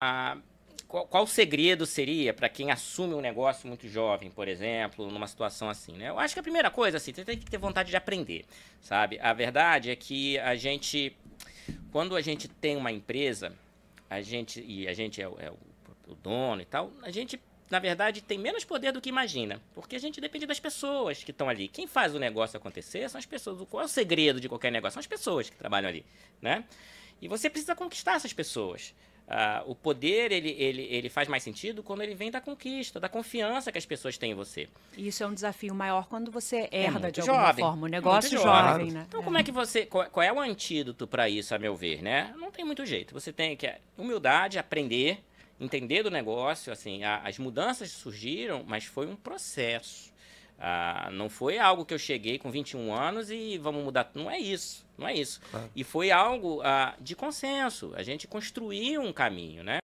a, qual, qual o segredo seria para quem assume um negócio muito jovem, por exemplo, numa situação assim, né? Eu acho que a primeira coisa, assim, você tem que ter vontade de aprender, sabe? A verdade é que a gente, quando a gente tem uma empresa, a gente, e a gente é, o, é o dono e tal, a gente na verdade, tem menos poder do que imagina. Porque a gente depende das pessoas que estão ali. Quem faz o negócio acontecer são as pessoas. Qual é o segredo de qualquer negócio? São as pessoas que trabalham ali, né? E você precisa conquistar essas pessoas. Uh, o poder ele, ele, ele faz mais sentido quando ele vem da conquista, da confiança que as pessoas têm em você. Isso é um desafio maior quando você herda é de alguma jovem, forma. O negócio jovem, jovem, né? Então, é. como é que você. Qual, qual é o antídoto para isso, a meu ver, né? Não tem muito jeito. Você tem que. Humildade, aprender, entender do negócio. Assim, a, as mudanças surgiram, mas foi um processo. Ah, não foi algo que eu cheguei com 21 anos e vamos mudar. Não é isso. Não é isso. E foi algo ah, de consenso. A gente construiu um caminho, né?